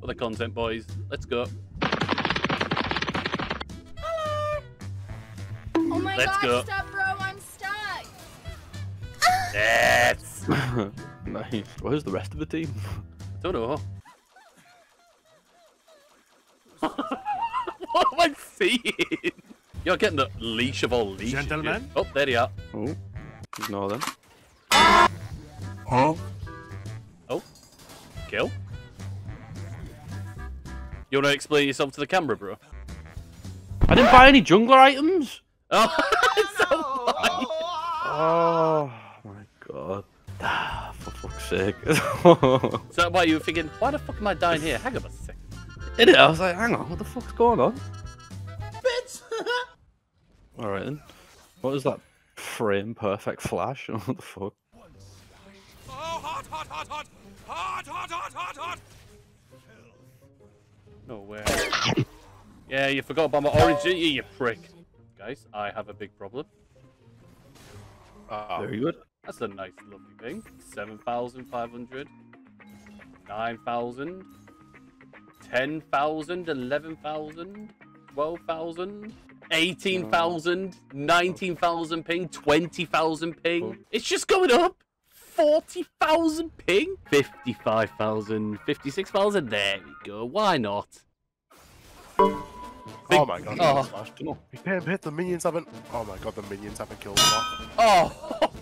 for the content, boys. Let's go. Oh my Let's god, go. stop, bro, I'm stuck. Yes. nice. Where's the rest of the team? Don't know. what am I seeing? You're getting the leash of all leashes. Gentlemen? Oh, there you are. Oh, ignore them. Oh. You want to explain yourself to the camera, bro? I didn't buy any jungler items. Oh, it's so. Oh my god. Ah, for fuck's sake. Is that why you were thinking, why the fuck am I dying here? Hang on a second. In it, I was like, hang on, what the fuck's going on? Alright then. What is that frame perfect flash? what the fuck? No way. yeah, you forgot about my orange, didn't you, you prick? Guys, I have a big problem. Oh. Very good. That's a nice, lovely thing. 7,500, 9,000, 10,000, 11,000, 12,000, 18,000, 19,000 ping, 20,000 ping. Oh. It's just going up. 40,000 ping, 55,000, 56,000. There we go. Why not? Oh my god, Oh. oh. He can't hit the minions haven't. Oh my god, the minions haven't killed him off. Oh!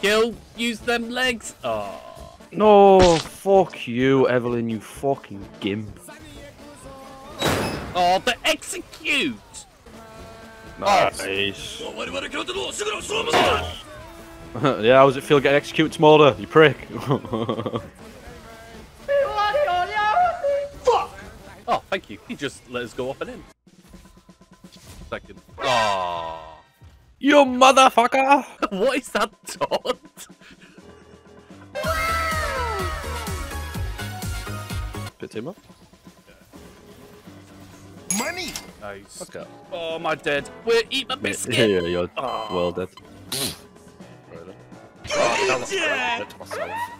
Kill, use them legs. Oh. No, fuck you, Evelynn, you fucking gimp. Oh, the execute! Nice. Oh, yeah, how does it feel getting executed, Smolder? You prick. Fuck! Oh, thank you. He just let us go up and in. Second. Oh. you motherfucker! what is that taunt? Bit team up. Money! Nice. Let's. Oh, my dead. Wait, eat my Yeah, biscuit. yeah, you're Oh. well dead.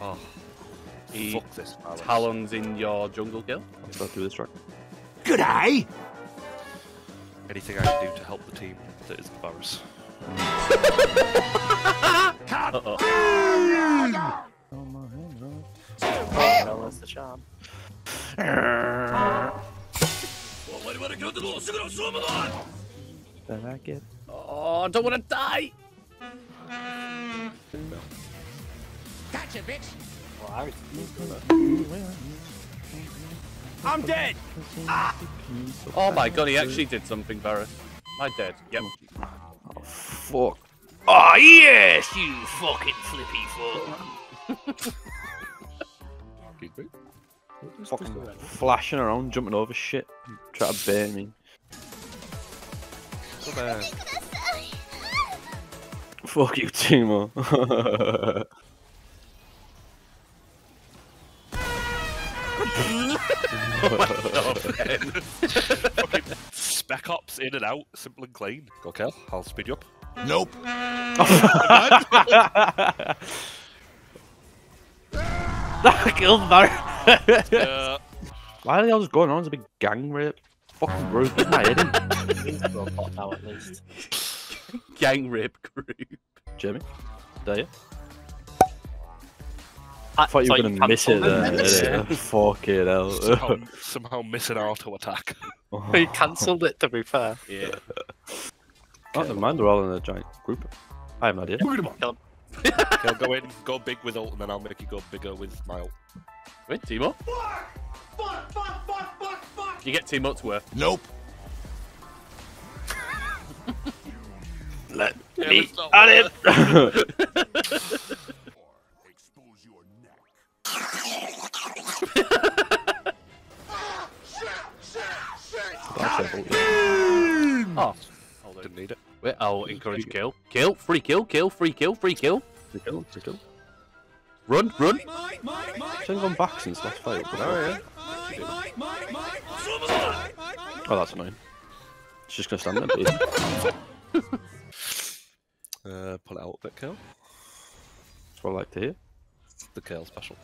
Oh, fuck this. balance. talons in your jungle kill. Let's do this track. Anything I can do to help the team that isn't Varus. Uh-oh. Oh, Did I get? Oh, I don't want to die. I'm dead! Ah! Oh my god, he actually did something, Varus. Am I dead? Yep. Oh, fuck. Oh, yes, you fucking flippy fuck. fucking flashing around, jumping over shit, try to bait me. Fuck you, Teemo. Fucking spec ops in and out, simple and clean. Go, Kel. I'll speed you up. Nope. Killed Barry. Uh, Why the they all just going on? It's a big gang rape. Fucking group in my head. in. Gang rape group. Jamie, there you. I thought you were gonna miss it there. innit? Fucking hell. somehow, somehow miss an auto attack. Oh. He cancelled it, to be fair. Yeah. Oh, never mind, they're all in a giant group. I have no idea. Okay, go in, go big with ult, and then I'll make you go bigger with my ult. Wait, Teemo? Fuck! Fuck, fuck, fuck, fuck, fuck! You get two months worth. Nope. Let Yeah, me it's not at it! That's simple. Oh. Didn't need it. Wait, I'll encourage kill. Kill, free kill, kill, free kill, free kill. Free kill, free kill. Run, run. Shouldn't gone back since last fight. Oh, Oh, that's annoying. She's just gonna stand there, please. Uh, pull it out a bit, Kel. That's what I like to hear. The Kale special.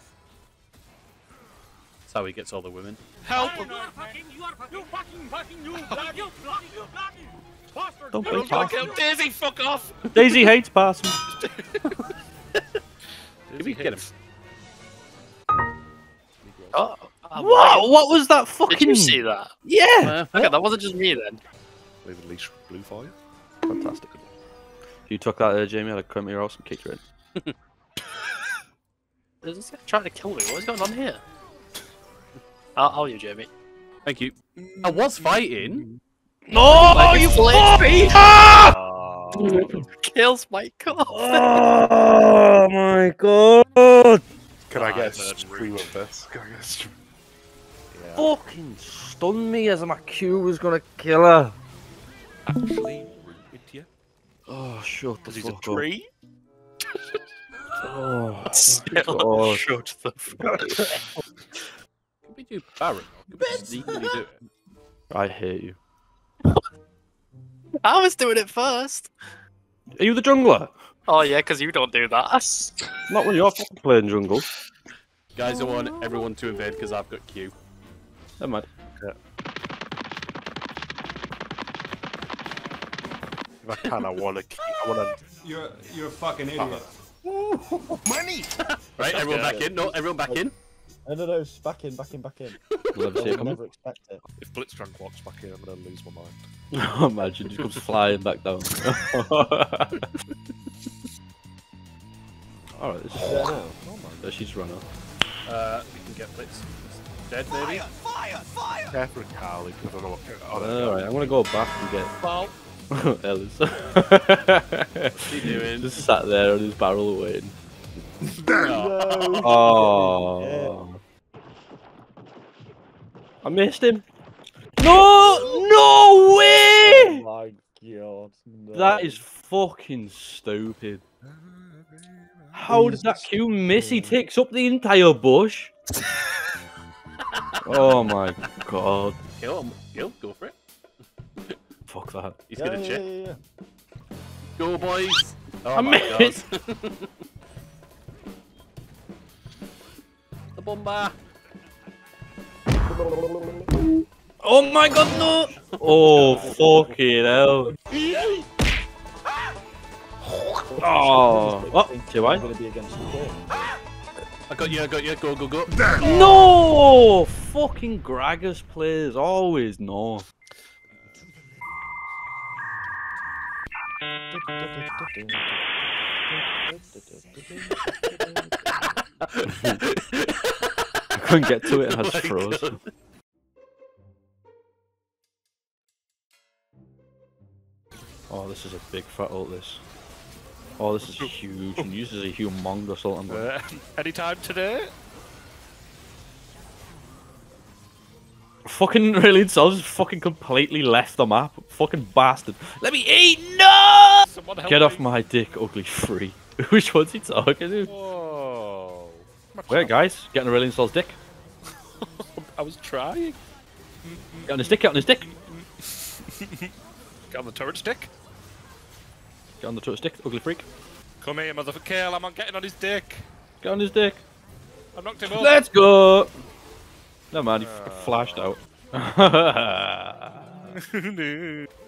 That's how he gets all the women. Help! Don't play Everyone's gonna passing. kill Daisy, fuck off! Daisy hates passing. If we get him. Oh, oh, What? What was that fucking? Did you see that? Yeah. Uh, Okay, that wasn't just me then. Leave a leash blue for you. Fantastic. If you took that, uh, Jamie, I'd come to your house and kick you in. There's this guy trying to kill me. What is going on here? I'll, I'll you, Jamie. Thank you. I was fighting. No, Like, you flames me! Oh, Kills my car. Oh my god! Can I Ah, get a I've heard stream of this? Can I get a stream? yeah. Fucking stunned me as my Q was gonna kill her. Actually, ruined you. Oh, shut the Because he's a fuck up. tree. Oh, Still shut the fuck Could we do Baron? Or could we sneakily do it? I hate you. I was doing it first. Are you the jungler? Oh yeah, because you don't do that. Not when you're fucking playing jungle. Guys, I want everyone to invade because I've got Q. Never mind. If I can, I want to. I want to. You're you're a fucking idiot. Money. right, everyone back in. No, everyone back in. No, no, no, it's back in, back in, back in. We'll never I see it coming. never expect it. If Blitzcrank walks back in, I'm gonna lose my mind. Imagine, just comes flying back down. Alright, this is. Yeah, no. There she's run up. Uh, we can get Blitz. Dead, maybe? Careful, Carly, because I don't know what. Oh, there. Alright, I'm gonna go back and get Well, Ellis. What's he doing? Just sat there on his barrel waiting. No. No. Oh. I missed him. No! No way! Oh my god. No. That is fucking stupid. How does that Q miss? He takes up the entire bush. oh my god. Kill him. Kill. Go for it. Fuck that. He's Yeah, gonna yeah, check. yeah, yeah. Go, boys. Oh I my missed. god. the bomber. Oh my god, no! Oh, fucking hell. Oh, what? Do I? I'm gonna be against the king. I got you. I got you. Go, go, go. No! Fucking Gragas players always no. I couldn't get to it, I just froze. Oh, this is a big fat ult, this. Oh, this is huge, and uses a humongous ult. I'm going, uh, anytime today? Fucking really so just fucking completely left the map. Fucking bastard. Let me eat! No! Someone help Get me. off my dick, ugly free. Which one's he talking to? Whoa. Wait, guys, Getting a really Sol's dick. I was trying. Get on his dick, get on his dick. Get on the turret stick. Get on the turret stick, ugly freak. Come here, motherfucker. Kill. I'm on getting on his dick. Get on his dick. I knocked him up. Let's go! No man, he uh. fucking flashed out.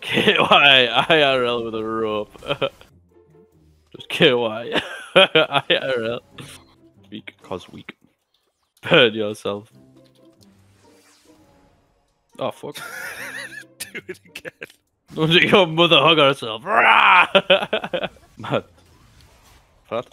KY IRL with a rope. Just KY IRL. Weak, cause weak. Burn yourself. Oh fuck. Do it again. Don't you your mother hug herself. Mad. Fat.